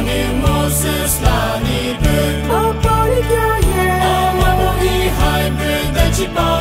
Pani i hajby, deci pan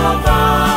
Jehovah.